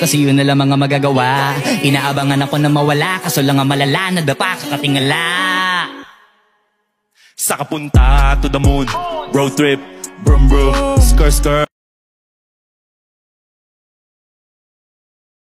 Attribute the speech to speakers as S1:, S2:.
S1: Kasi yun na lang mga magagawa. Inaabangan ako na mawala Kaso lang ang malala na dapa kakatingala.
S2: Sa kapunta to the moon Road trip, brum brum, skr skr